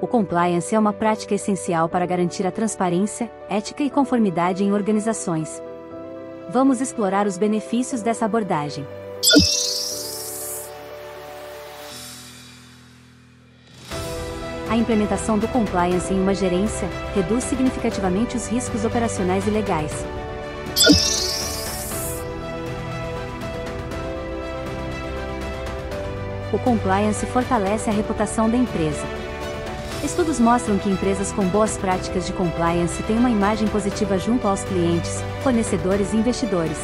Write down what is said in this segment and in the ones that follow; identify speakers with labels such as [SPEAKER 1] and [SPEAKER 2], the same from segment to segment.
[SPEAKER 1] o compliance é uma prática essencial para garantir a transparência, ética e conformidade em organizações. Vamos explorar os benefícios dessa abordagem. A implementação do compliance em uma gerência reduz significativamente os riscos operacionais e legais. O compliance fortalece a reputação da empresa. Estudos mostram que empresas com boas práticas de compliance têm uma imagem positiva junto aos clientes, fornecedores e investidores.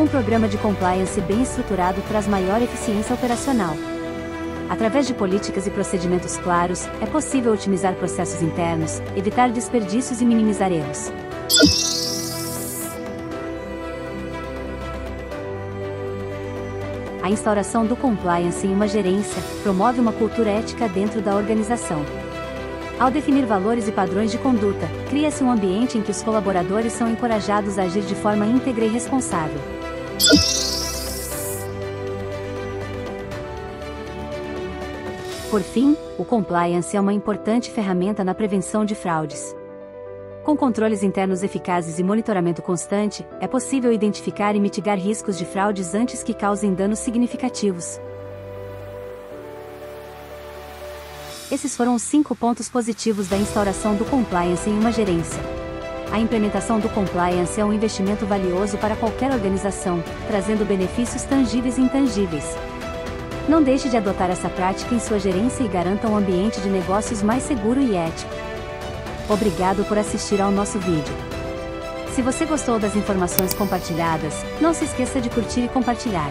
[SPEAKER 1] Um programa de compliance bem estruturado traz maior eficiência operacional. Através de políticas e procedimentos claros, é possível otimizar processos internos, evitar desperdícios e minimizar erros. A instauração do compliance em uma gerência promove uma cultura ética dentro da organização. Ao definir valores e padrões de conduta, cria-se um ambiente em que os colaboradores são encorajados a agir de forma íntegra e responsável. Por fim, o compliance é uma importante ferramenta na prevenção de fraudes. Com controles internos eficazes e monitoramento constante, é possível identificar e mitigar riscos de fraudes antes que causem danos significativos. Esses foram os cinco pontos positivos da instauração do compliance em uma gerência. A implementação do compliance é um investimento valioso para qualquer organização, trazendo benefícios tangíveis e intangíveis. Não deixe de adotar essa prática em sua gerência e garanta um ambiente de negócios mais seguro e ético. Obrigado por assistir ao nosso vídeo. Se você gostou das informações compartilhadas, não se esqueça de curtir e compartilhar.